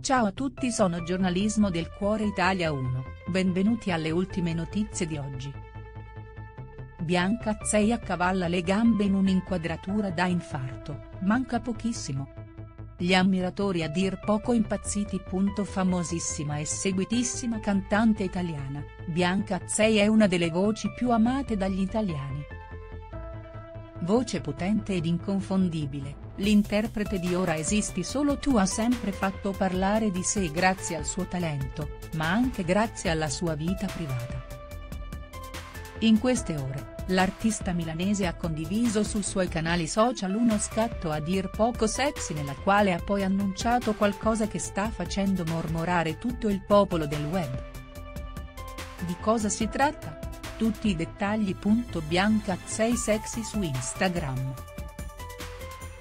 Ciao a tutti sono giornalismo del Cuore Italia 1, benvenuti alle ultime notizie di oggi. Bianca Azzei accavalla le gambe in un'inquadratura da infarto, manca pochissimo. Gli ammiratori a dir poco impazziti. Famosissima e seguitissima cantante italiana, Bianca Azzei è una delle voci più amate dagli italiani. Voce potente ed inconfondibile, l'interprete di Ora esisti solo tu ha sempre fatto parlare di sé grazie al suo talento, ma anche grazie alla sua vita privata. In queste ore, l'artista milanese ha condiviso sui suoi canali social uno scatto a dir poco sexy nella quale ha poi annunciato qualcosa che sta facendo mormorare tutto il popolo del web. Di cosa si tratta? Tutti i dettagli. Bianca 6 sexy su Instagram.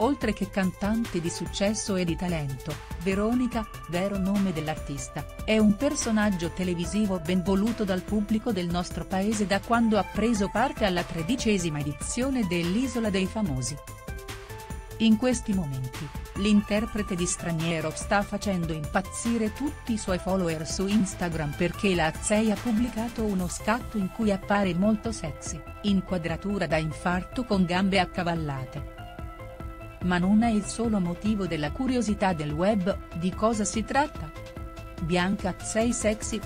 Oltre che cantante di successo e di talento, Veronica, vero nome dell'artista, è un personaggio televisivo ben voluto dal pubblico del nostro paese da quando ha preso parte alla tredicesima edizione dell'Isola dei Famosi. In questi momenti, l'interprete di Straniero sta facendo impazzire tutti i suoi follower su Instagram perché la Azzei ha pubblicato uno scatto in cui appare molto sexy, inquadratura da infarto con gambe accavallate. Ma non è il solo motivo della curiosità del web, di cosa si tratta? Bianca Azzei sexy.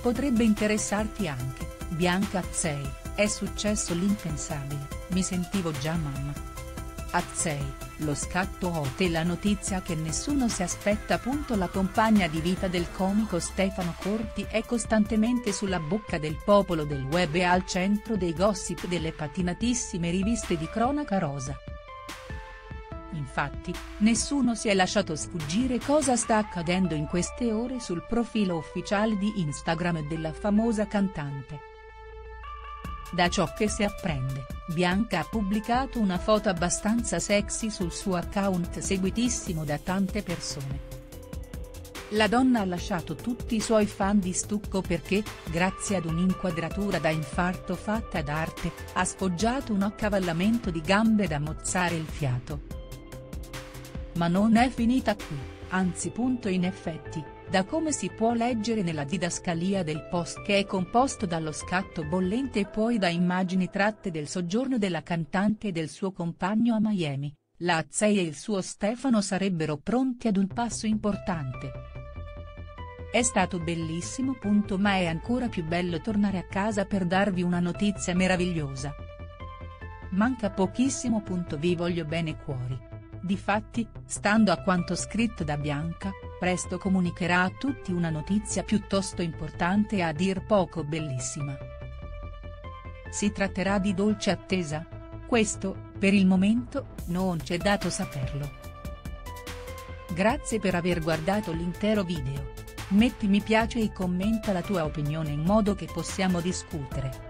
Potrebbe interessarti anche, Bianca Azzei, è successo l'impensabile, mi sentivo già mamma. Azzei, lo scatto hot e la notizia che nessuno si aspetta. La compagna di vita del comico Stefano Corti è costantemente sulla bocca del popolo del web e al centro dei gossip delle patinatissime riviste di cronaca rosa. Infatti, nessuno si è lasciato sfuggire cosa sta accadendo in queste ore sul profilo ufficiale di Instagram della famosa cantante. Da ciò che si apprende, Bianca ha pubblicato una foto abbastanza sexy sul suo account seguitissimo da tante persone. La donna ha lasciato tutti i suoi fan di stucco perché, grazie ad un'inquadratura da infarto fatta ad arte, ha sfoggiato un accavallamento di gambe da mozzare il fiato. Ma non è finita qui, anzi. In effetti, da come si può leggere nella didascalia del post che è composto dallo scatto bollente e poi da immagini tratte del soggiorno della cantante e del suo compagno a Miami, la Azzei e il suo Stefano sarebbero pronti ad un passo importante. È stato bellissimo. Ma è ancora più bello tornare a casa per darvi una notizia meravigliosa. Manca pochissimo. Vi voglio bene cuori. Difatti, stando a quanto scritto da Bianca, presto comunicherà a tutti una notizia piuttosto importante e a dir poco bellissima. Si tratterà di dolce attesa? Questo, per il momento, non c'è dato saperlo. Grazie per aver guardato l'intero video. Metti mi piace e commenta la tua opinione in modo che possiamo discutere.